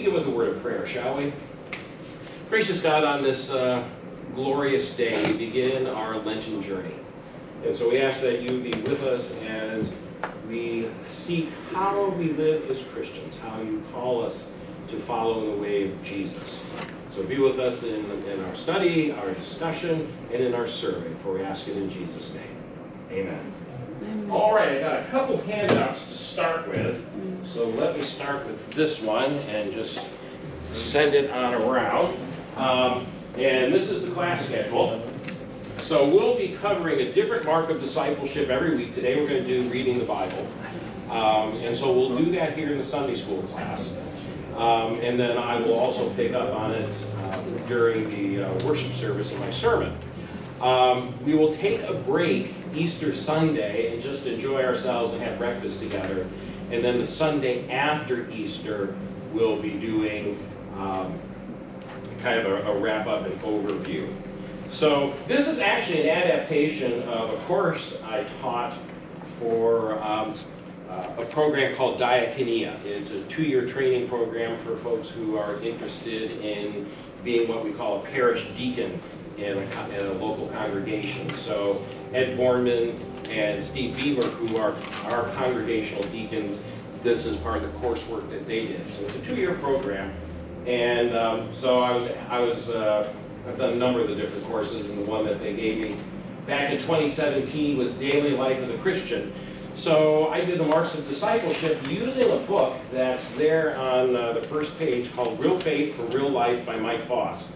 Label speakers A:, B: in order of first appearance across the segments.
A: begin with a word of prayer, shall we? Gracious God, on this uh, glorious day, we begin our Lenten journey. And so we ask that you be with us as we seek how we live as Christians, how you call us to follow in the way of Jesus. So be with us in, in our study, our discussion, and in our survey, for we ask it in Jesus' name. Amen. Amen. All right, I got a couple handouts to start with. So let me start with this one and just send it on around. Um, and this is the class schedule. So we'll be covering a different mark of discipleship every week. Today we're going to do reading the Bible. Um, and so we'll do that here in the Sunday school class. Um, and then I will also pick up on it uh, during the uh, worship service in my sermon. Um, we will take a break Easter Sunday and just enjoy ourselves and have breakfast together. And then the Sunday after Easter, we'll be doing um, kind of a, a wrap up and overview. So this is actually an adaptation of a course I taught for um, uh, a program called Diakonia. It's a two-year training program for folks who are interested in being what we call a parish deacon in a, in a local congregation. So Ed Borman and Steve Beaver, who are our congregational deacons, this is part of the coursework that they did. So it's a two-year program. And um, so I was, I was uh, I've done a number of the different courses, and the one that they gave me back in 2017 was Daily Life of the Christian. So I did the Marks of Discipleship using a book that's there on uh, the first page called Real Faith for Real Life by Mike Foss.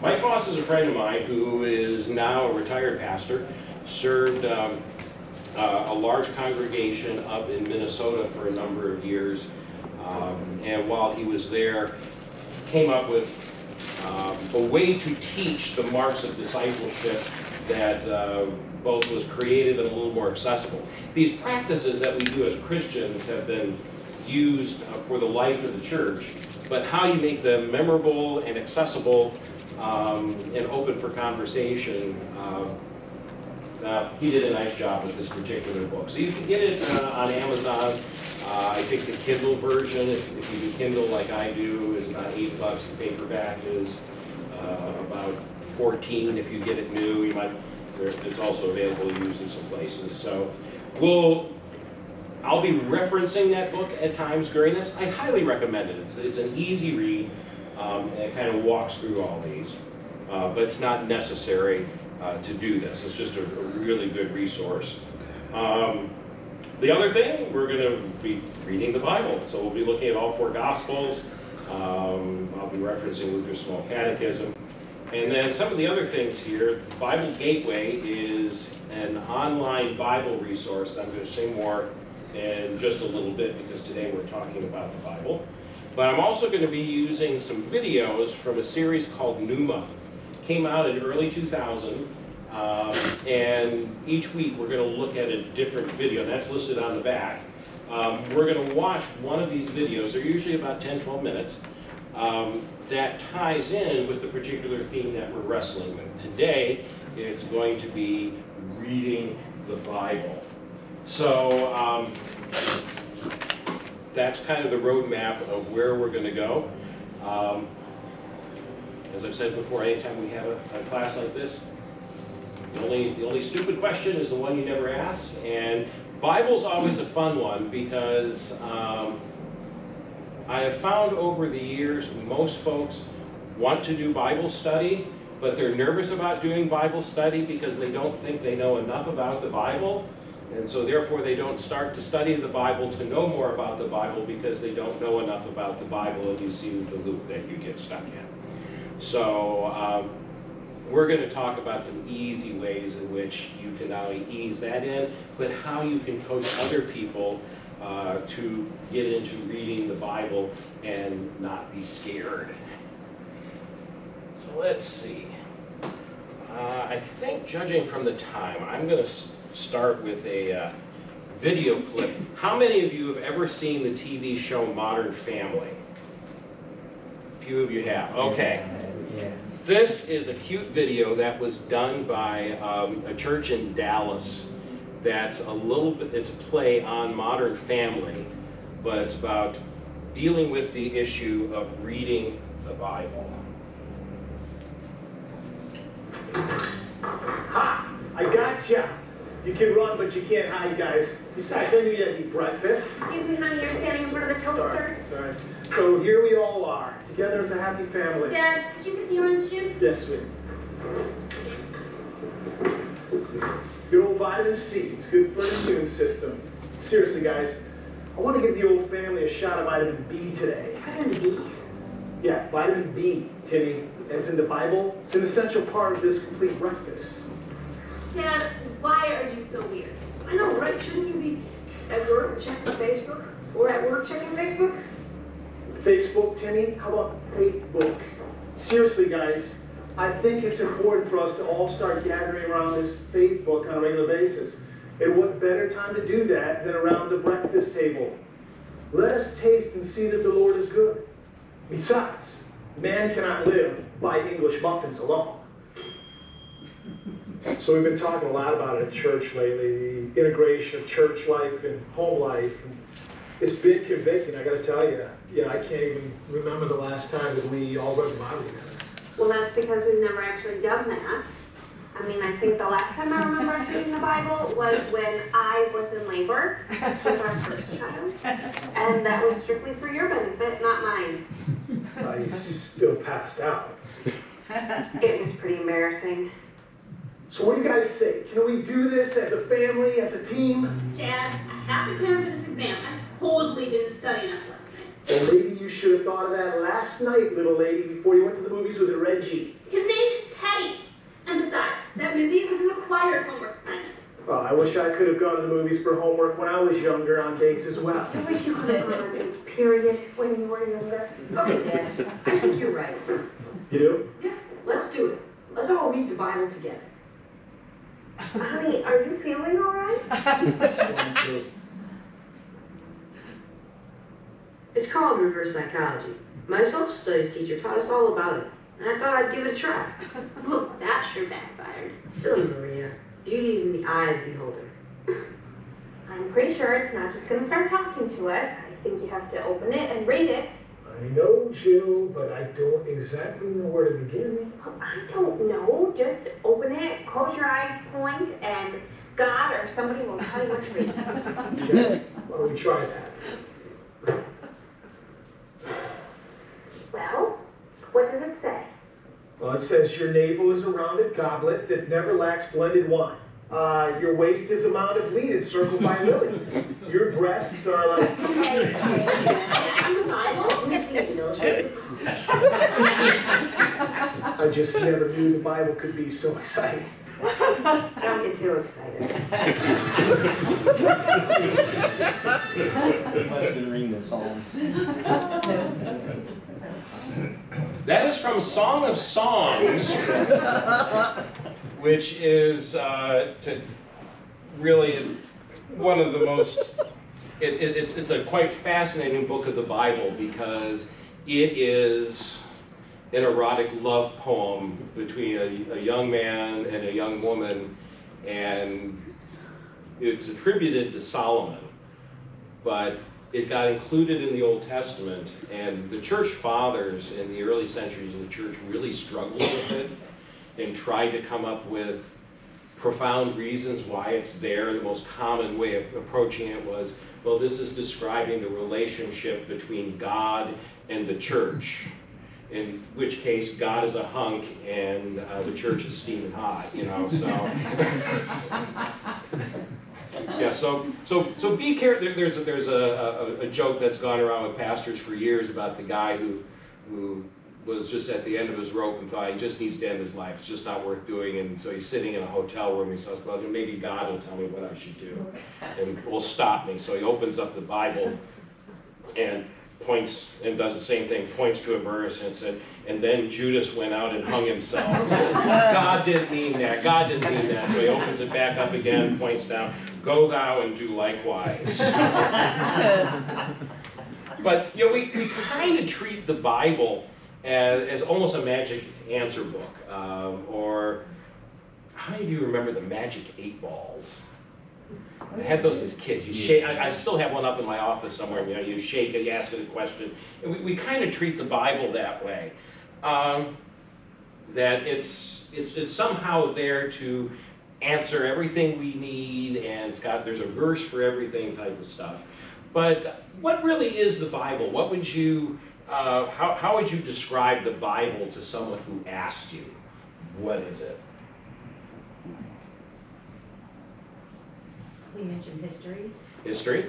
A: Mike Foss is a friend of mine who is now a retired pastor, served um, uh, a large congregation up in Minnesota for a number of years. Um, and while he was there, came up with um, a way to teach the marks of discipleship that uh, both was creative and a little more accessible. These practices that we do as Christians have been used uh, for the life of the church, but how you make them memorable and accessible um, and open for conversation, uh, uh, he did a nice job with this particular book. So you can get it uh, on Amazon. Uh, I think the Kindle version, if, if, you do Kindle like I do, is about eight bucks. The paperback is uh, about 14 if you get it new. You might. It's also available to use in some places. So we'll. I'll be referencing that book at times during this. I highly recommend it. It's, it's an easy read. Um, and it kind of walks through all these. Uh, but it's not necessary uh, to do this. It's just a, a really good resource. Um, the other thing, we're going to be reading the Bible. So we'll be looking at all four Gospels. Um, I'll be referencing Luther's Small Catechism. And then some of the other things here, Bible Gateway is an online Bible resource. I'm going to say more in just a little bit because today we're talking about the Bible. But I'm also going to be using some videos from a series called Nooma came out in early 2000, um, and each week we're going to look at a different video. That's listed on the back. Um, we're going to watch one of these videos. They're usually about 10, 12 minutes. Um, that ties in with the particular theme that we're wrestling with. Today, it's going to be reading the Bible. So um, that's kind of the roadmap of where we're going to go. Um, as I've said before, anytime we have a, a class like this, the only, the only stupid question is the one you never ask. And Bible's always a fun one because um, I have found over the years most folks want to do Bible study, but they're nervous about doing Bible study because they don't think they know enough about the Bible. And so therefore they don't start to study the Bible to know more about the Bible because they don't know enough about the Bible and you see the loop that you get stuck in. So um, we're going to talk about some easy ways in which you can not only ease that in, but how you can coach other people uh, to get into reading the Bible and not be scared. So let's see. Uh, I think judging from the time, I'm going to start with a uh, video clip. How many of you have ever seen the TV show Modern Family? A few of you have. Okay. This is a cute video that was done by um, a church in Dallas that's a little bit, it's a play on Modern Family, but it's about dealing with the issue of reading the Bible.
B: Ha! I gotcha! You can run, but you can't hide, guys. Besides, I knew you had to eat breakfast.
C: Excuse me, honey, you're standing in front of the toaster.
B: sorry. sorry. So here we all are, together as a happy family.
C: Dad, did you get the orange juice?
B: Yes, sweet. Good old vitamin C. It's good for the immune system. Seriously, guys, I want to give the old family a shot of vitamin B today.
C: Vitamin B.
B: Yeah, vitamin B, Timmy. As in the Bible, it's an essential part of this complete breakfast.
C: Dad, why are you so weird?
D: I know, right? Shouldn't you be at work checking Facebook? Or at work checking Facebook?
B: Facebook, Timmy? How about Facebook? Seriously, guys, I think it's important for us to all start gathering around this faith book on a regular basis. And what better time to do that than around the breakfast table? Let us taste and see that the Lord is good. Besides, man cannot live by English muffins alone. So we've been talking a lot about it at church lately, the integration of church life and home life. And it's been convicting, I gotta tell you. Yeah, I can't even remember the last time that we all read the Bible together.
C: Well, that's because we've never actually done that. I mean, I think the last time I remember us reading the Bible was when I was in labor with our first child. And that was strictly for your benefit, not mine.
B: I still passed out.
C: It was pretty embarrassing.
B: So what do you guys say? Can we do this as a family, as a team?
E: Dad, I have to clear for this exam. I totally didn't study enough last night.
B: Well, maybe you should have thought of that last night, little lady, before you went to the movies with Reggie.
E: His name is Teddy. And besides, that movie was a required homework assignment.
B: Oh, I wish I could have gone to the movies for homework when I was younger on dates as well.
C: I wish you could have gone on dates, period, when you were younger.
D: Okay, Dad, I think you're right.
B: You do?
D: Yeah, let's do it. Let's all read the Bible together.
C: Honey, are you feeling all right?
D: It's called reverse psychology. My social studies teacher taught us all about it, and I thought I'd give it a try.
E: Oh, that sure backfired.
D: Silly Maria, beauty is in the eye of the beholder.
C: I'm pretty sure it's not just gonna start talking to us. I think you have to open it and read it.
B: I know, Jill, but I don't exactly know where to begin.
C: Well, I don't know. Just open it, close your eyes, point, and God or somebody will tell you what to read.
B: Okay, why don't we try that?
C: Well, what does it say?
B: Well, it says your navel is a rounded goblet that never lacks blended wine. Uh, your waist is a mound of wheat encircled by lilies. Your breasts are like.
C: Okay, okay.
E: That's the Bible?
D: This is illustrated.
B: I just never knew the Bible could be so exciting.
C: Don't get too excited.
F: Must been reading the Psalms.
A: That is from Song of Songs, which is uh, to really one of the most. It, it, it's, it's a quite fascinating book of the Bible because it is an erotic love poem between a, a young man and a young woman, and it's attributed to Solomon, but it got included in the Old Testament, and the church fathers in the early centuries of the church really struggled with it and tried to come up with profound reasons why it's there. The most common way of approaching it was, well, this is describing the relationship between God and the church. In which case, God is a hunk and uh, the church is steaming hot, you know, so. Yeah, so, so, so be careful, there, there's, a, there's a, a, a joke that's gone around with pastors for years about the guy who, who was just at the end of his rope and thought he just needs to end his life, it's just not worth doing, and so he's sitting in a hotel room, he says, well, maybe God will tell me what I should do, and will stop me, so he opens up the Bible and points, and does the same thing, points to a verse and said, and then Judas went out and hung himself. He said, God didn't mean that, God didn't mean that, so he opens it back up again, points down, go thou and do likewise. But, you know, we, we kind of treat the Bible as, as almost a magic answer book. Um, or, how many of you remember the magic eight balls? I had those as kids. You shake. I, I still have one up in my office somewhere. You know, you shake it, you ask it a question, and we, we kind of treat the Bible that way. Um, that it's, it's it's somehow there to answer everything we need, and it's got there's a verse for everything type of stuff. But what really is the Bible? What would you uh, how how would you describe the Bible to someone who asked you? What is it?
F: We mentioned history.
A: History.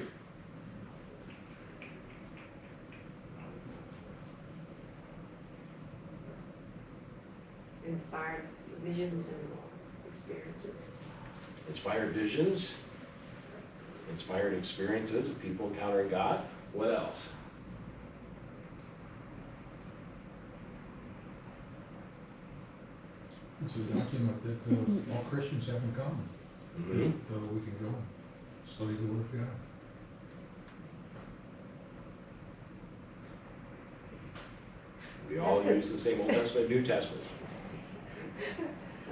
D: Inspired visions and experiences.
A: inspired visions, inspired experiences of people encountering God. What else?
G: It's a document that uh, all Christians have in common,
A: Mhm.
G: that uh, we can go and study the Word of God.
A: We all
F: That's it.
A: use the same Old Testament, New Testament.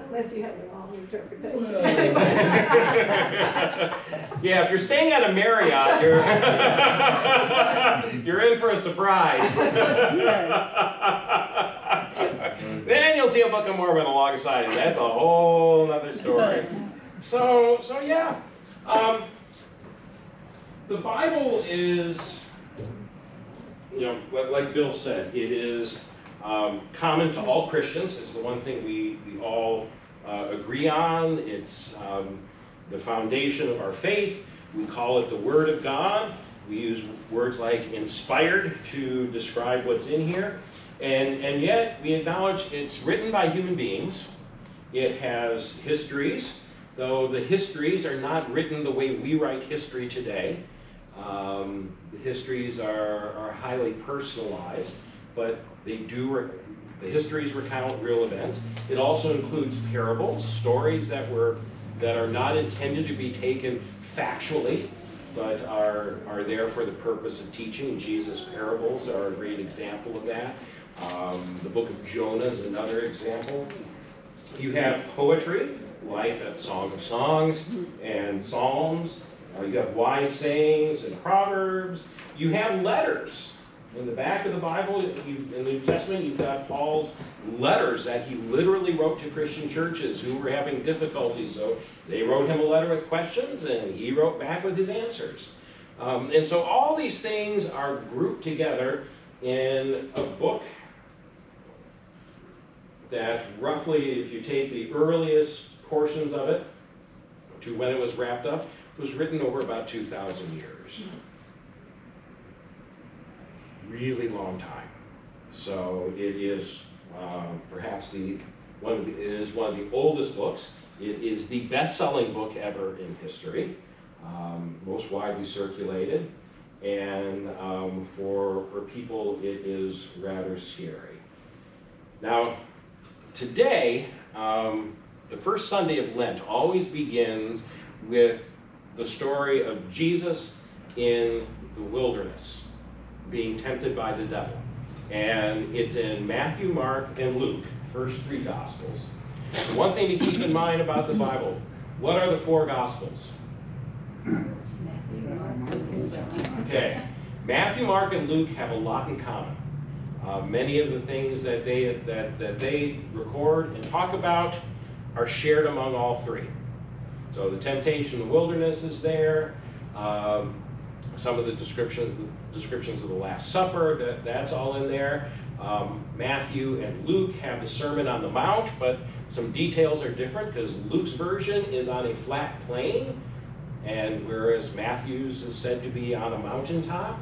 F: Unless you have the wrong interpretation.
A: Yeah, if you're staying at a Marriott, you're you're in for a surprise. Then you'll see a Book of Mormon alongside it. That's a whole other story. So, so yeah, um, the Bible is, you know, like, like Bill said, it is um, common to all Christians. It's the one thing we we all uh, agree on. It's um, the foundation of our faith. We call it the Word of God. We use words like inspired to describe what's in here. And, and yet, we acknowledge it's written by human beings. It has histories, though the histories are not written the way we write history today. Um, the histories are, are highly personalized, but they do, the histories recount real events. It also includes parables, stories that were that are not intended to be taken factually, but are, are there for the purpose of teaching. Jesus' parables are a great example of that. Um, the book of Jonah is another example. You have poetry, like a Song of Songs and Psalms. Uh, you have wise sayings and proverbs. You have letters. In the back of the Bible, you, in the New Testament, you've got Paul's letters that he literally wrote to Christian churches who were having difficulties. So they wrote him a letter with questions, and he wrote back with his answers. Um, and so all these things are grouped together in a book that roughly, if you take the earliest portions of it to when it was wrapped up, was written over about 2,000 years. Really long time. So it is um, perhaps the one of the, it is one of the oldest books. It is the best-selling book ever in history, um, most widely circulated, and um, for for people it is rather scary. Now, today, um, the first Sunday of Lent always begins with the story of Jesus in the wilderness, being tempted by the devil. And it's in Matthew, Mark, and Luke, first three Gospels. One thing to keep in mind about the Bible what are the four Gospels? Okay. Matthew, Mark, and Luke have a lot in common. Uh, many of the things that they, that, that they record and talk about are shared among all three. So the temptation in the wilderness is there. Um, some of the description, descriptions of the Last Supper, that, that's all in there. Um, Matthew and Luke have the Sermon on the Mount, but some details are different because Luke's version is on a flat plain, and whereas Matthew's is said to be on a mountaintop.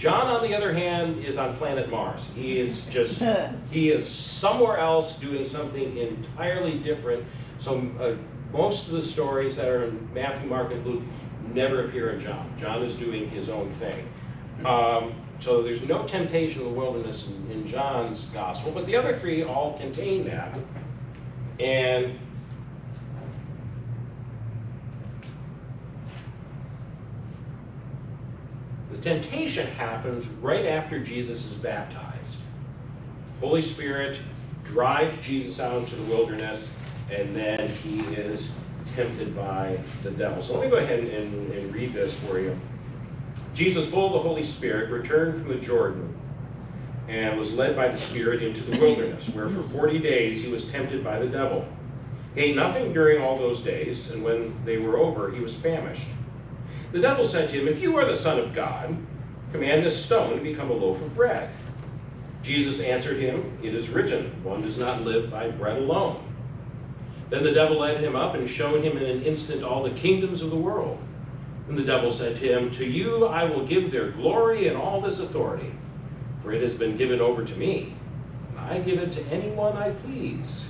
A: John, on the other hand, is on planet Mars. He is just, he is somewhere else doing something entirely different. So uh, most of the stories that are in Matthew, Mark, and Luke never appear in John. John is doing his own thing. Um, so there's no temptation in the wilderness in, in John's gospel, but the other three all contain that. And temptation happens right after Jesus is baptized. Holy Spirit drives Jesus out into the wilderness, and then he is tempted by the devil. So let me go ahead and, and read this for you. Jesus, full of the Holy Spirit, returned from the Jordan and was led by the Spirit into the wilderness, where for 40 days he was tempted by the devil. He ate nothing during all those days, and when they were over, he was famished. The devil said to him, If you are the Son of God, command this stone to become a loaf of bread. Jesus answered him, It is written, one does not live by bread alone. Then the devil led him up and showed him in an instant all the kingdoms of the world. And the devil said to him, To you I will give their glory and all this authority, for it has been given over to me, and I give it to anyone I please.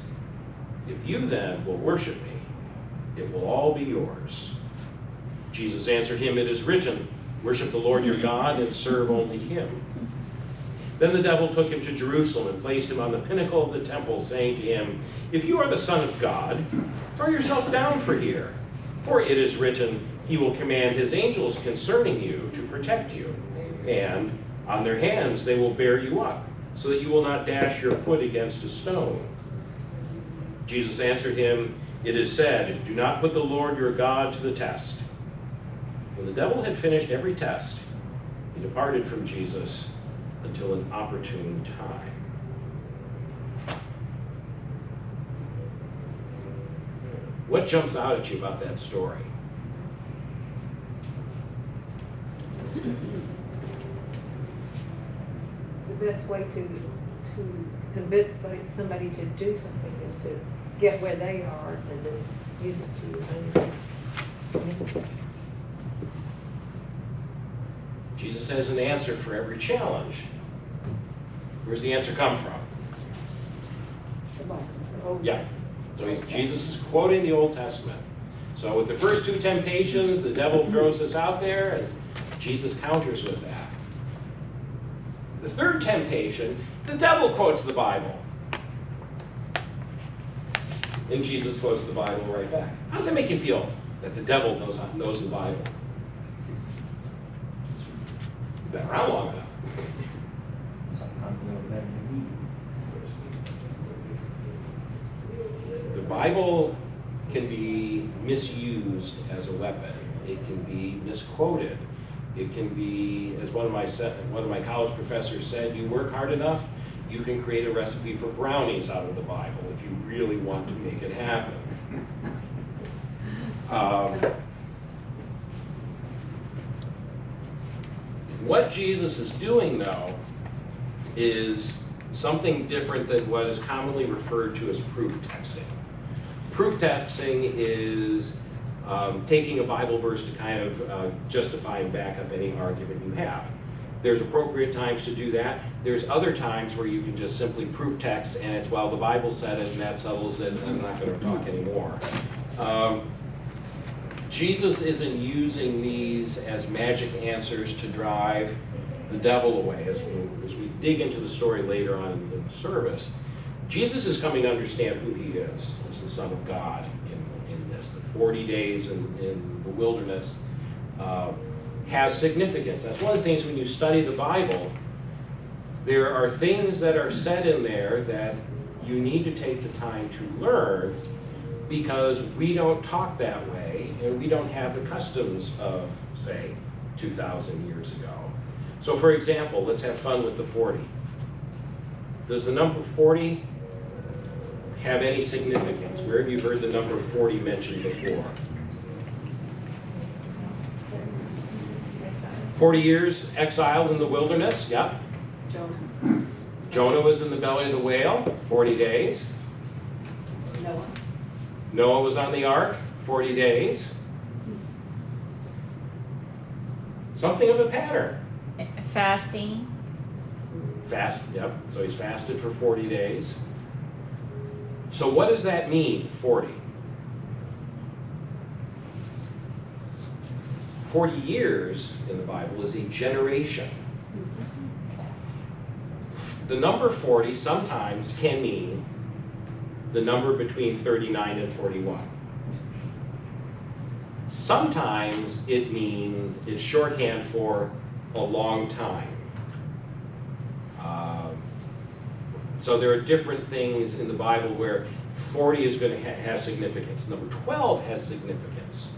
A: If you then will worship me, it will all be yours. Jesus answered him, It is written, Worship the Lord your mm-hmm. God and serve only him. Then the devil took him to Jerusalem and placed him on the pinnacle of the temple, saying to him, If you are the Son of God, throw yourself down for here. For it is written, He will command His angels concerning you to protect you, and on their hands they will bear you up, so that you will not dash your foot against a stone. Jesus answered him, It is said, Do not put the Lord your God to the test. When the devil had finished every test, he departed from Jesus until an opportune time. What jumps out at you about that story?
F: The best way to, to convince somebody to do something is to get where they are and then use it to.
A: Jesus has an answer for every challenge. Where's the answer come from? Yeah. So Jesus is quoting the Old Testament. So with the first two temptations, the devil throws this out there, and Jesus counters with that. The third temptation, the devil quotes the Bible. And Jesus quotes the Bible right back. How does it make you feel that the devil knows, knows the Bible? Been around long enough. The Bible can be misused as a weapon. It can be misquoted. It can be, as one of my one of my college professors said, you work hard enough, you can create a recipe for brownies out of the Bible if you really want to make it happen. Um, what Jesus is doing, though, is something different than what is commonly referred to as proof texting. Proof texting is um, taking a Bible verse to kind of uh, justify and back up any argument you have. There's appropriate times to do that. There's other times where you can just simply proof text and it's, well, the Bible said it and that settles it and I'm not going to talk anymore. Um, Jesus isn't using these as magic answers to drive the devil away. As we, as we dig into the story later on in the service, Jesus is coming to understand who he is as the Son of God in, in this. The 40 days in, in the wilderness uh, has significance. That's one of the things when you study the Bible, there are things that are said in there that you need to take the time to learn because we don't talk that way and we don't have the customs of, say, 2,000 years ago. So, for example, let's have fun with the 40. Does the number 40 have any significance? Where have you heard the number 40 mentioned before? 40 years exiled in the wilderness, yep.
F: Jonah,
A: Jonah was in the belly of the whale, 40 days.
F: Noah,
A: Noah was on the ark, 40 days. Something of a pattern.
H: Fasting,
A: Fast, yep, so he's fasted for 40 days. So what does that mean, 40? 40 years in the Bible is a generation. The number 40 sometimes can mean the number between 39 and 41. Sometimes it means it's shorthand for a long time. Um, so there are different things in the Bible where 40 is going to ha- have significance. Number 12 has significance.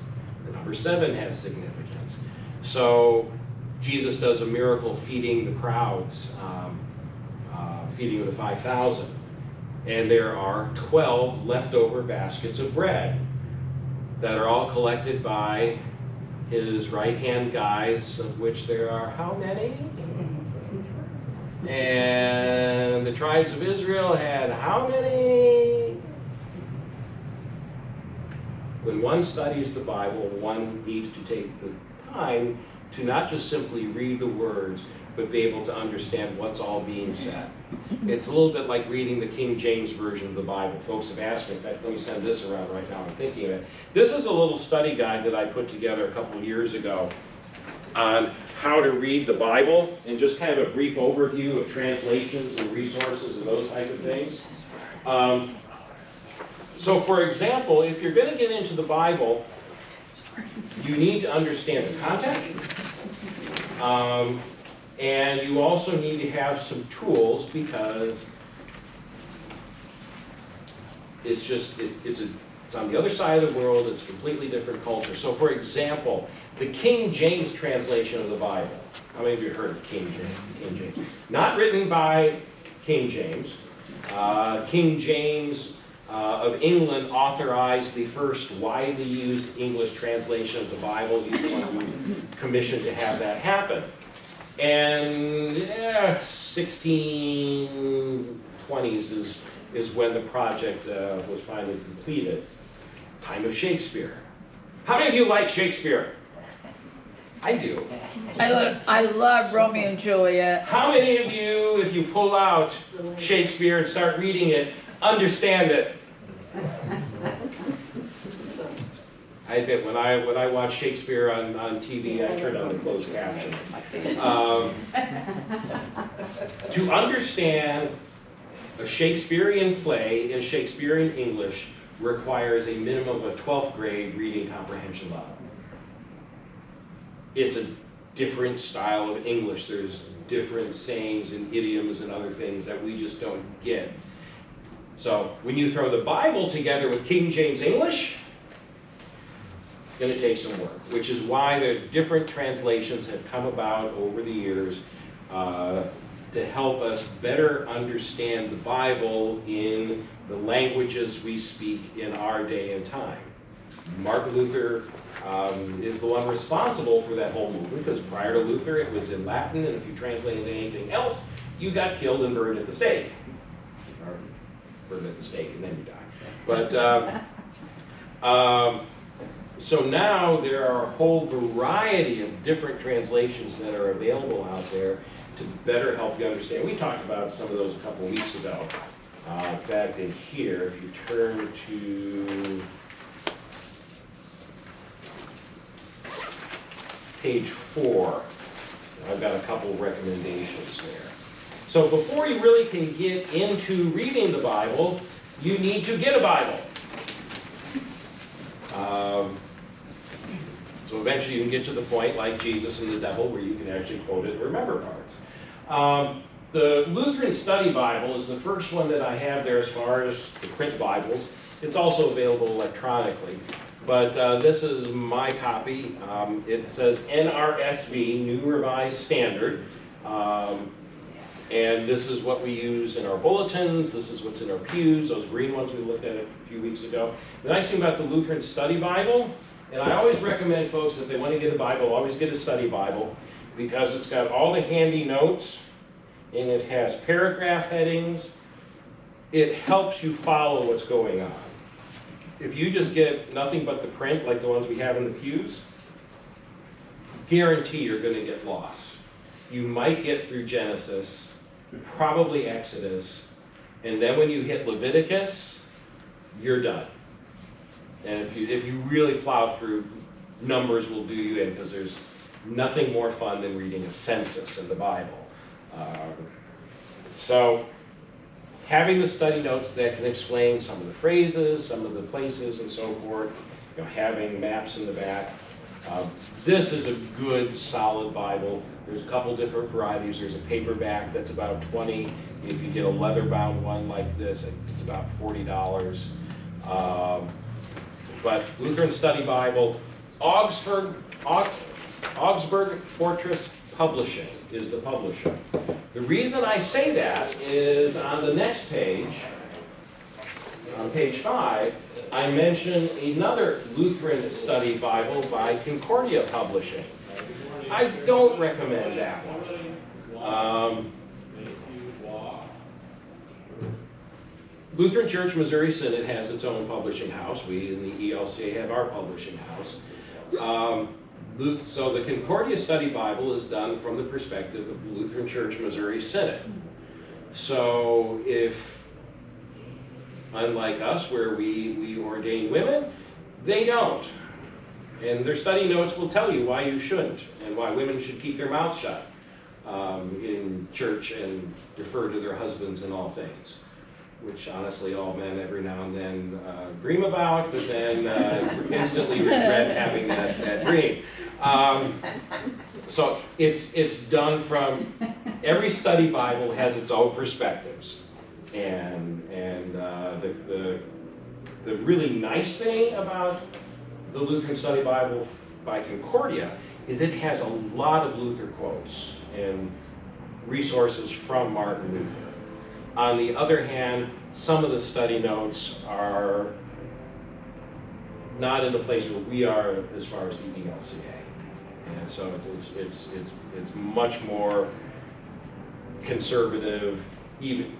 A: The number 7 has significance. So Jesus does a miracle feeding the crowds, um, uh, feeding the 5,000. And there are 12 leftover baskets of bread that are all collected by his right hand guys, of which there are how many? And the tribes of Israel had how many? When one studies the Bible, one needs to take the time to not just simply read the words, but be able to understand what's all being said. It's a little bit like reading the King James Version of the Bible. Folks have asked me, in fact, let me send this around right now, I'm thinking of it. This is a little study guide that I put together a couple of years ago on how to read the Bible and just kind of a brief overview of translations and resources and those type of things. Um, so for example, if you're going to get into the Bible, you need to understand the content. Um, and you also need to have some tools because it's just, it, it's, a, it's on the other side of the world, it's a completely different culture. So for example, the King James translation of the Bible. How many of you heard of King James? King James. Not written by King James. Uh, King James uh, of England authorized the first widely used English translation of the Bible. He's the one who commissioned to have that happen. And yeah, 1620s is, is when the project uh, was finally completed. Time of Shakespeare. How many of you like Shakespeare? I do.
H: I love, I love Romeo and Juliet.
A: How many of you, if you pull out Shakespeare and start reading it, understand it? I admit, when I, when I watch Shakespeare on, on TV, I turn on the closed caption. Um, to understand a Shakespearean play in Shakespearean English requires a minimum of a 12th grade reading comprehension level. It's a different style of English. There's different sayings and idioms and other things that we just don't get. So when you throw the Bible together with King James English, it's going to take some work, which is why the different translations have come about over the years uh, to help us better understand the Bible in the languages we speak in our day and time. Martin Luther um, is the one responsible for that whole movement because prior to Luther it was in Latin, and if you translated anything else, you got killed and burned at the stake. Or burned at the stake and then you die. But uh, um, so now there are a whole variety of different translations that are available out there to better help you understand. We talked about some of those a couple of weeks ago. Uh, in fact, in here, if you turn to page four, I've got a couple recommendations there. So before you really can get into reading the Bible, you need to get a Bible. Um, so eventually you can get to the point, like Jesus and the devil, where you can actually quote it and remember parts. Um, the Lutheran Study Bible is the first one that I have there as far as the print Bibles. It's also available electronically. But uh, this is my copy. Um, it says NRSV, New Revised Standard. Um, and this is what we use in our bulletins. This is what's in our pews, those green ones we looked at a few weeks ago. The nice thing about the Lutheran Study Bible, and I always recommend folks if they want to get a Bible, always get a study Bible because it's got all the handy notes and it has paragraph headings. It helps you follow what's going on. If you just get nothing but the print, like the ones we have in the pews, guarantee you're going to get lost. You might get through Genesis, probably Exodus, and then when you hit Leviticus, you're done. And if you, if you really plow through, numbers will do you in because there's nothing more fun than reading a census in the Bible. Um, so, having the study notes that can explain some of the phrases, some of the places, and so forth, you know, having maps in the back. Uh, This is a good, solid Bible. There's a couple different varieties. There's a paperback that's about 20. If you get a leather-bound one like this, it's about $40. Um, But Lutheran Study Bible, Augsburg, Augsburg Fortress Publishing is the publisher. The reason I say that is on the next page, on page five, I mention another Lutheran Study Bible by Concordia Publishing. I don't recommend that one. Um, Lutheran Church Missouri Synod has its own publishing house. We in the ELCA have our publishing house. Um, So the Concordia Study Bible is done from the perspective of Lutheran Church Missouri Synod. So if, unlike us, where we, we ordain women, they don't. And their study notes will tell you why you shouldn't and why women should keep their mouths shut um, in church and defer to their husbands in all things which honestly all men every now and then uh, dream about, but then uh, instantly regret having that, that dream. Um, so it's, it's done from, every study Bible has its own perspectives. And, and uh, the, the, the really nice thing about the Lutheran Study Bible by Concordia is it has a lot of Luther quotes and resources from Martin Luther. On the other hand, some of the study notes are not in the place where we are as far as the ELCA. And so it's, it's, it's, it's, it's much more conservative, even,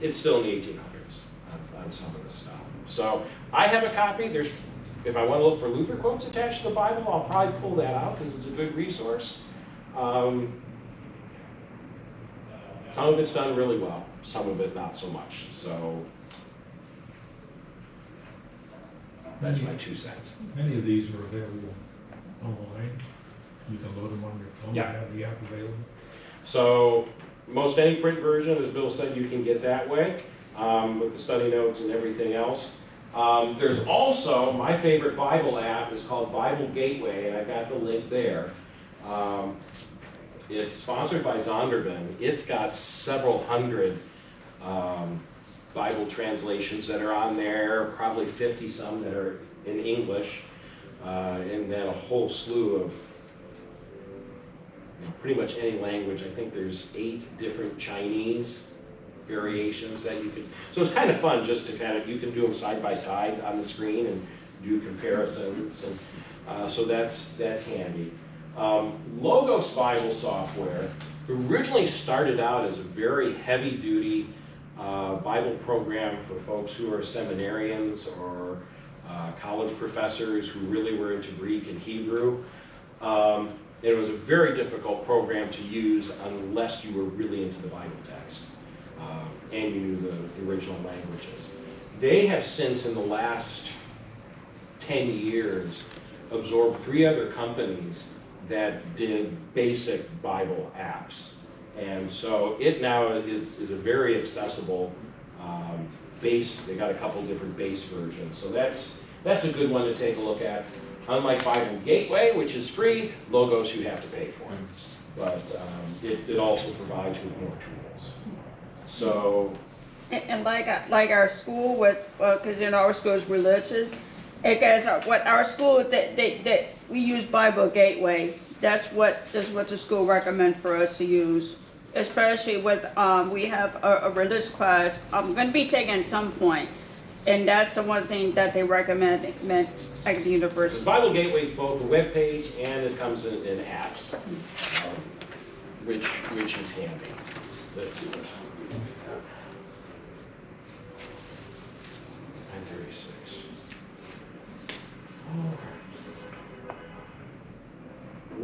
A: it's still in the eighteen hundreds on, on some of this stuff. So I have a copy, there's, if I want to look for Luther quotes attached to the Bible, I'll probably pull that out because it's a good resource. Um, some of it's done really well, some of it not so much, so that's my two cents.
G: Many of these are available online. You can load them on your phone,
A: Yeah.
G: have the app available.
A: So, most any print version, as Bill said, you can get that way, um, with the study notes and everything else. Um, there's also, my favorite Bible app is called Bible Gateway, and I've got the link there. Um, it's sponsored by Zondervan. It's got several hundred, um, Bible translations that are on there, probably fifty some that are in English, uh, and then a whole slew of you know, pretty much any language. I think there's eight different Chinese variations that you can, so it's kind of fun just to kind of, you can do them side by side on the screen and do comparisons, and, uh, so that's, that's handy. Um, Logos Bible software originally started out as a very heavy-duty uh, Bible program for folks who are seminarians or uh, college professors who really were into Greek and Hebrew. Um, it was a very difficult program to use unless you were really into the Bible text um, and you knew the, the original languages. They have since, in the last 10 years, absorbed three other companies that did basic Bible apps. And so it now is, is a very accessible um, base. They got a couple different base versions. So that's, that's a good one to take a look at. Unlike Bible Gateway, which is free, Logos you have to pay for. But um, it, it also provides with more tools. So,
H: And, and like, uh, like our school with, well, cause you know, our school is religious. It goes, uh, what our school, that, they, that, we use Bible Gateway. That's what, that's what the school recommend for us to use. Especially with, um, we have a, a religious class, I'm gonna be taking at some point. And that's the one thing that they recommend, at the university.
A: Bible Gateway is both a web page and it comes in, in apps, um, which, which is handy. Nine thirty-six.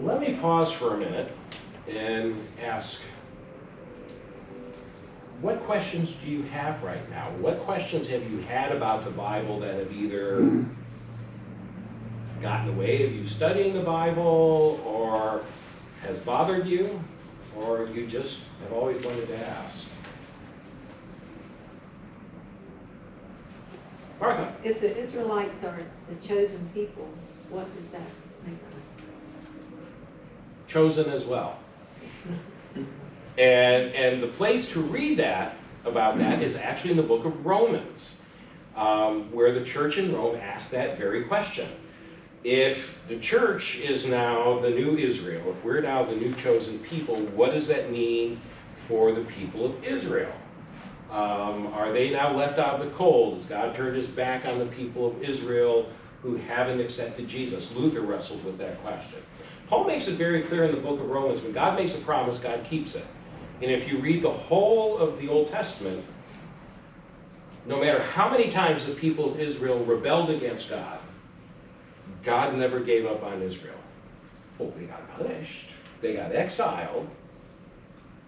A: Let me pause for a minute and ask, what questions do you have right now? What questions have you had about the Bible that have either gotten in the way of you studying the Bible, or has bothered you, or you just have always wanted to ask? Martha?
F: If the Israelites are the chosen people, what does that make us?
A: chosen as well. And, and the place to read that, about that, is actually in the book of Romans, um, where the church in Rome asked that very question. If the church is now the new Israel, if we're now the new chosen people, what does that mean for the people of Israel? Um, are they now left out of the cold? Has God turned his back on the people of Israel who haven't accepted Jesus? Luther wrestled with that question. Paul makes it very clear in the book of Romans when God makes a promise, God keeps it. And if you read the whole of the Old Testament, no matter how many times the people of Israel rebelled against God, God never gave up on Israel. Oh, they got punished, they got exiled,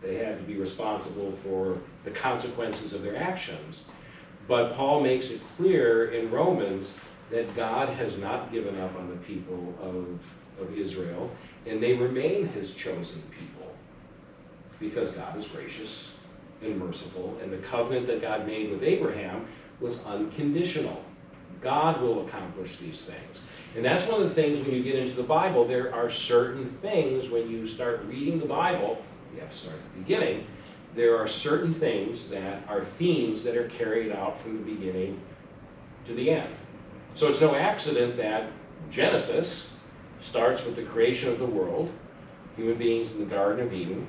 A: they had to be responsible for the consequences of their actions. But Paul makes it clear in Romans that God has not given up on the people of, of Israel, and they remain his chosen people because God is gracious and merciful, and the covenant that God made with Abraham was unconditional. God will accomplish these things. And that's one of the things when you get into the Bible, there are certain things when you start reading the Bible, you have to start at the beginning, there are certain things that are themes that are carried out from the beginning to the end. So it's no accident that Genesis starts with the creation of the world, human beings in the Garden of Eden,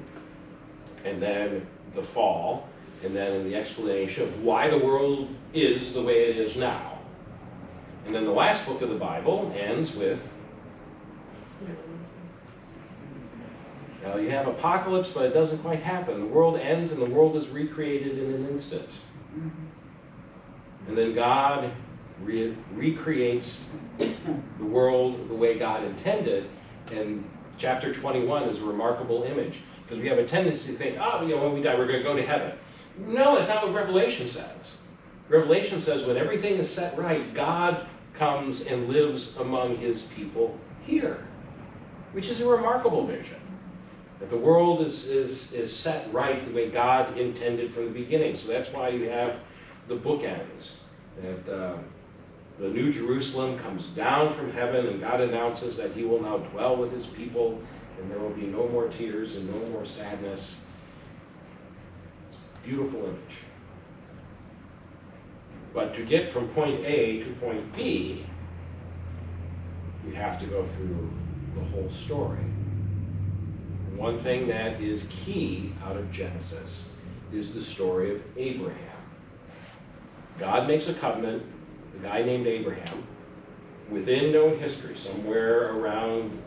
A: and then the fall, and then the explanation of why the world is the way it is now. And then the last book of the Bible ends with, well, you have apocalypse, but it doesn't quite happen. The world ends and the world is recreated in an instant. And then God re- recreates the world the way God intended, and chapter 21 is a remarkable image because we have a tendency to think, oh, you know, when we die, we're going to go to heaven. No, that's not what Revelation says. Revelation says when everything is set right, God comes and lives among his people here, which is a remarkable vision. That the world is, is, is set right the way God intended from the beginning. So that's why you have the bookends. That uh, the New Jerusalem comes down from heaven and God announces that he will now dwell with his people and there will be no more tears and no more sadness. Beautiful image. But to get from point A to point B, you have to go through the whole story. One thing that is key out of Genesis is the story of Abraham. God makes a covenant, a guy named Abraham, within known history, somewhere around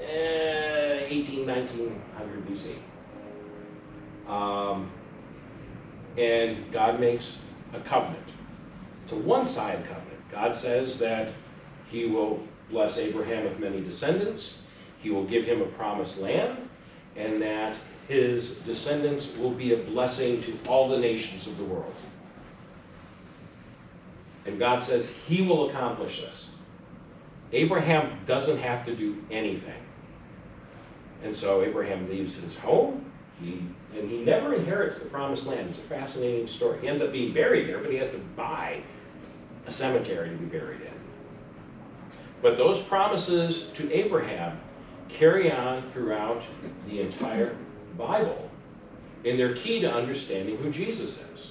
A: eh, 18, 1900 BC. Um, and God makes a covenant. It's a one-sided covenant. God says that he will bless Abraham with many descendants, he will give him a promised land, and that his descendants will be a blessing to all the nations of the world. And God says he will accomplish this. Abraham doesn't have to do anything. And so Abraham leaves his home, he, and he never inherits the promised land. It's a fascinating story. He ends up being buried there, but he has to buy a cemetery to be buried in. But those promises to Abraham carry on throughout the entire Bible, and they're key to understanding who Jesus is.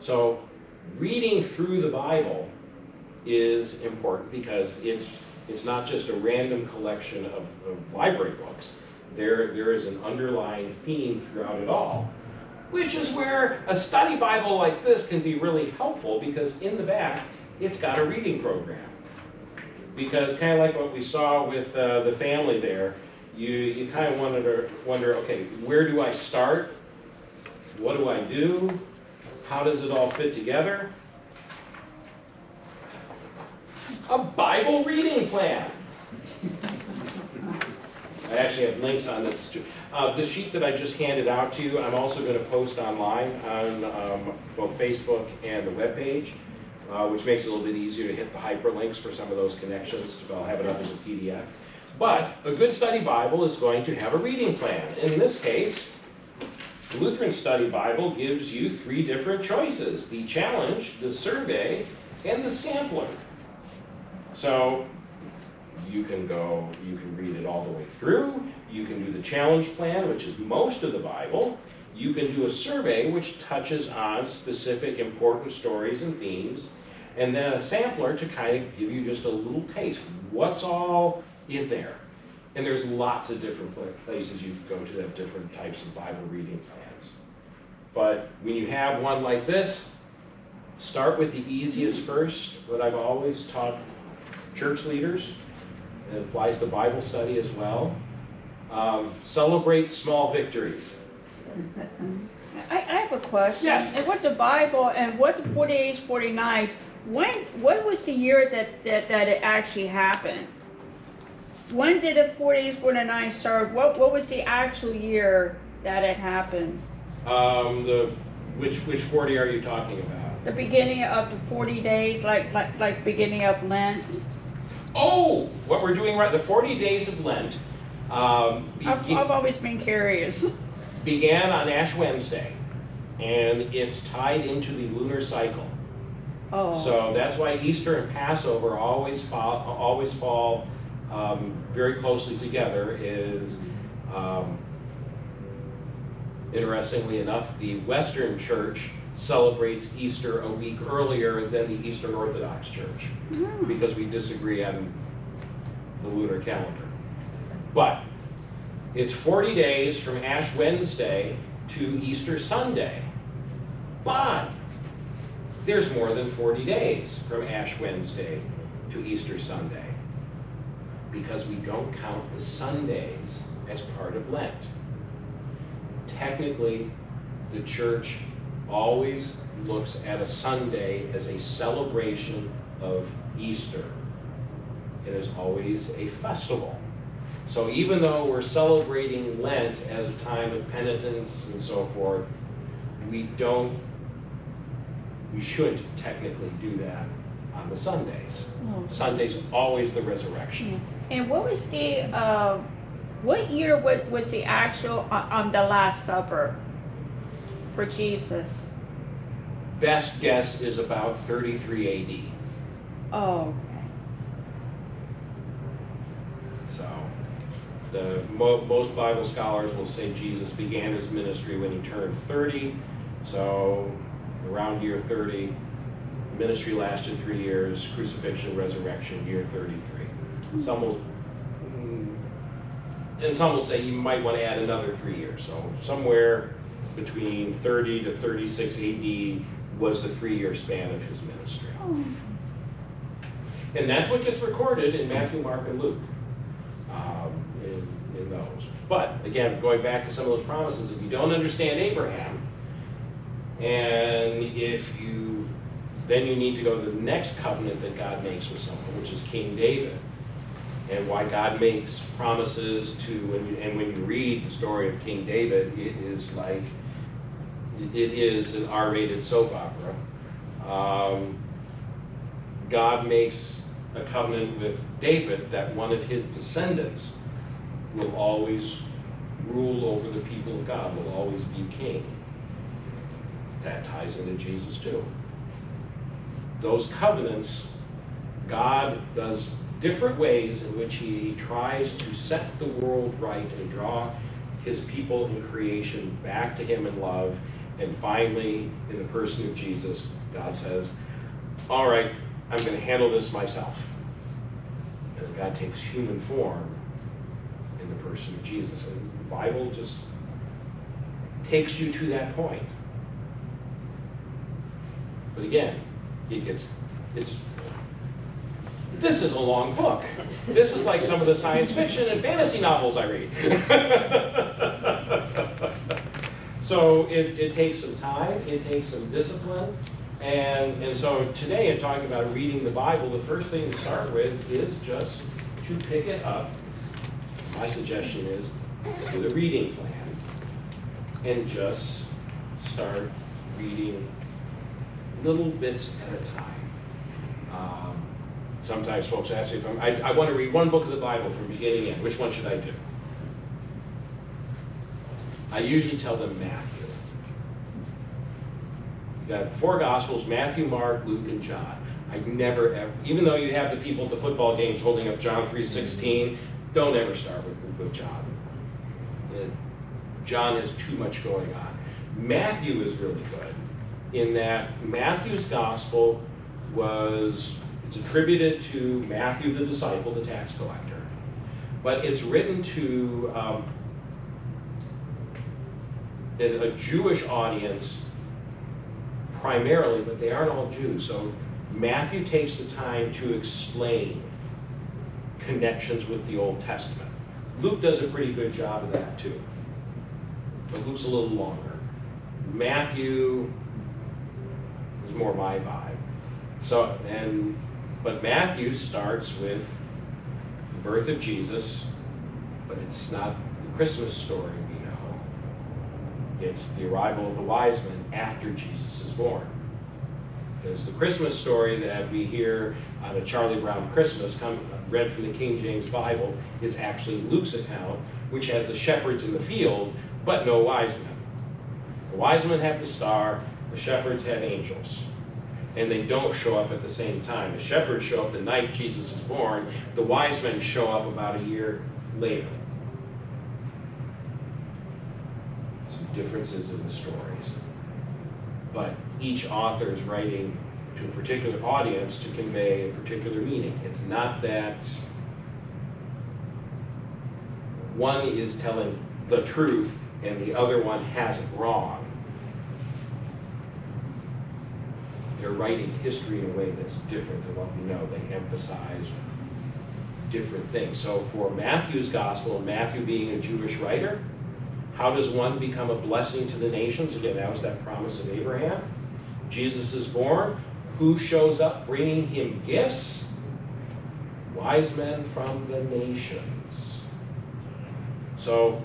A: So, reading through the Bible is important because it's it's not just a random collection of, of library books. There, there is an underlying theme throughout it all, which is where a study Bible like this can be really helpful because in the back, it's got a reading program. Because kind of like what we saw with uh, the family there, you, you kind of wanted to wonder, okay, where do I start? What do I do? How does it all fit together? A Bible reading plan. I actually have links on this. too. Uh, the sheet that I just handed out to you, I'm also going to post online on um, both Facebook and the webpage, uh, which makes it a little bit easier to hit the hyperlinks for some of those connections. I'll have it up as a PDF. But a good study Bible is going to have a reading plan. In this case, the Lutheran Study Bible gives you three different choices the challenge, the survey, and the sampler. So you can go, you can read it all the way through. You can do the challenge plan, which is most of the Bible. You can do a survey, which touches on specific important stories and themes. And then a sampler to kind of give you just a little taste. What's all in there? And there's lots of different places you can go to have different types of Bible reading plans. But when you have one like this, start with the easiest first. What I've always taught church leaders, it applies to Bible study as well. Um, celebrate small victories.
H: I, I have a question.
A: Yes.
H: And what the Bible and what the forty eight, forty nine, when, what was the year that, that, that it actually happened? When did the forty eight, forty nine start? What, what was the actual year that it happened?
A: Um, the which which 40 are you talking about?
H: The beginning of the forty days, like, like, like beginning of Lent?
A: Oh, what we're doing right, the 40 days of Lent um,
H: I've, I've always been curious.
A: began on Ash Wednesday, and it's tied into the lunar cycle.
H: Oh.
A: So that's why Easter and Passover always fall, always fall um, very closely together. Is um, interestingly enough, the Western Church celebrates Easter a week earlier than the Eastern Orthodox Church
H: Hmm.
A: because we disagree on the lunar calendar. But it's 40 days from Ash Wednesday to Easter Sunday. But there's more than 40 days from Ash Wednesday to Easter Sunday because we don't count the Sundays as part of Lent. Technically, the church always looks at a Sunday as a celebration of Easter. It is always a festival. So even though we're celebrating Lent as a time of penitence and so forth, we don't, we should technically do that on the Sundays.
H: Oh.
A: Sunday's always the resurrection.
H: And what was the, uh, what year was, was the actual, uh, um, the Last Supper for Jesus?
A: Best guess is about 33 AD.
H: Oh, okay.
A: So, the, mo- most Bible scholars will say Jesus began his ministry when he turned 30. So, around year 30, ministry lasted three years, crucifixion, resurrection, year 33. Some will, mm, and some will say you might want to add another three years. So, somewhere between 30 to 36 AD was the three-year span of his ministry.
H: Oh.
A: And that's what gets recorded in Matthew, Mark, and Luke, um, in, in those. But again, going back to some of those promises, if you don't understand Abraham, and if you, then you need to go to the next covenant that God makes with someone, which is King David. And why God makes promises to, when you, and when you read the story of King David, it is like, it is an R-rated soap opera. Um, God makes a covenant with David that one of his descendants will always rule over the people of God, will always be king. That ties into Jesus too. Those covenants, God does different ways in which he tries to set the world right and draw his people in creation back to him in love. And finally, in the person of Jesus, God says, all right, I'm going to handle this myself. And God takes human form person of Jesus. And the Bible just takes you to that point. But again, it gets, it's, this is a long book. This is like some of the science fiction and fantasy novels I read. so it, it takes some time, it takes some discipline. And, and so today, in talking about reading the Bible, the first thing to start with is just to pick it up. My suggestion is with a reading plan and just start reading little bits at a time. Um, sometimes folks ask me if I'm, I, I want to read one book of the Bible from beginning to end. Which one should I do? I usually tell them Matthew. You got four Gospels Matthew, Mark, Luke, and John. I never ever, even though you have the people at the football games holding up John three sixteen, don't ever start with, with John. Uh, John has too much going on. Matthew is really good in that Matthew's gospel was, it's attributed to Matthew the disciple, the tax collector. But it's written to um, a Jewish audience primarily, but they aren't all Jews. So Matthew takes the time to explain connections with the Old Testament. Luke does a pretty good job of that too. But Luke's a little longer. Matthew is more my vibe. So, and, but Matthew starts with the birth of Jesus, but it's not the Christmas story we know. It's the arrival of the wise men after Jesus is born. Because the Christmas story that we hear on a Charlie Brown Christmas, read from the King James Bible, is actually Luke's account, which has the shepherds in the field, but no wise men. The wise men have the star, the shepherds have angels. And they don't show up at the same time. The shepherds show up the night Jesus is born, the wise men show up about a year later. Some differences in the stories. But each author is writing to a particular audience to convey a particular meaning. It's not that one is telling the truth and the other one has it wrong. They're writing history in a way that's different than what we know. They emphasize different things. So for Matthew's gospel, Matthew being a Jewish writer, how does one become a blessing to the nations? Again, that was that promise of Abraham. Jesus is born. Who shows up bringing him gifts? Wise men from the nations. So,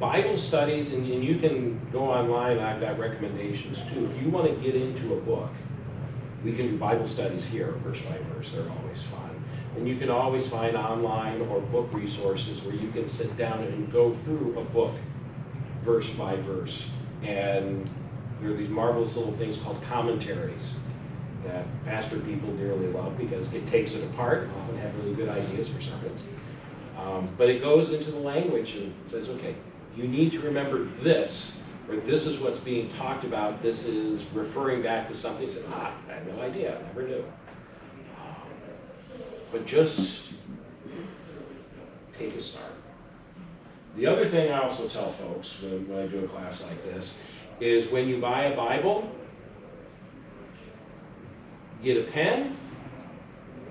A: Bible studies, and, and you can go online, I've got recommendations too. If you want to get into a book, we can do Bible studies here, verse by verse. They're always fun. And you can always find online or book resources where you can sit down and go through a book verse by verse. And there are these marvelous little things called commentaries that pastor people dearly love because it takes it apart, and often have really good ideas for sermons. Um, but it goes into the language and says, okay, you need to remember this, or this is what's being talked about, this is referring back to something, say, ah, I had no idea, I never knew. But just take a start. The other thing I also tell folks when, when I do a class like this is when you buy a Bible, get a pen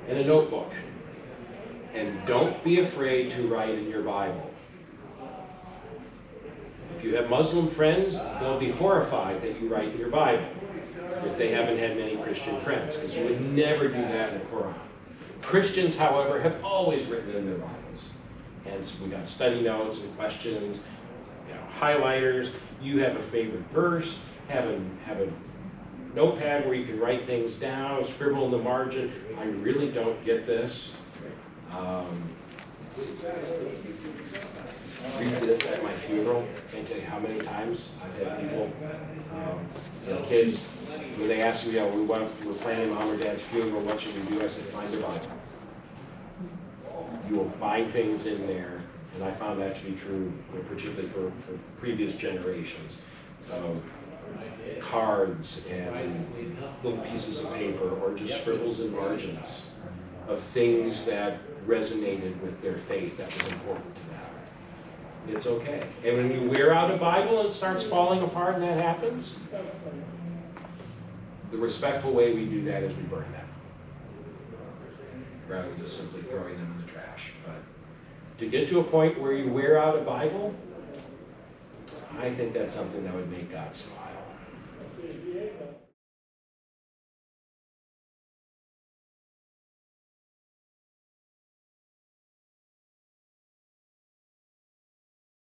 A: and a notebook. And don't be afraid to write in your Bible. If you have Muslim friends, they'll be horrified that you write in your Bible if they haven't had many Christian friends, because you would never do that in the Quran. Christians, however, have always written in their Bibles. Hence, we got study notes and questions, highlighters. You have a favorite verse, have a, have a notepad where you can write things down, scribble in the margin. I really don't get this. Um, read this at my funeral. Can't tell you how many times I've had people, um, you kids, when they ask me, oh, we want, we're planning mom or dad's funeral, what should we do? I said, find your Bible. You will find things in there, and I found that to be true, particularly for, for previous generations. Um, cards and little pieces of paper, or just scribbles and margins of things that resonated with their faith that was important to them. It's okay. And when you wear out a Bible and it starts falling apart and that happens, the respectful way we do that is we burn them. Rather than just simply throwing them in the trash. But to get to a point where you wear out a Bible, I think that's something that would make God smile.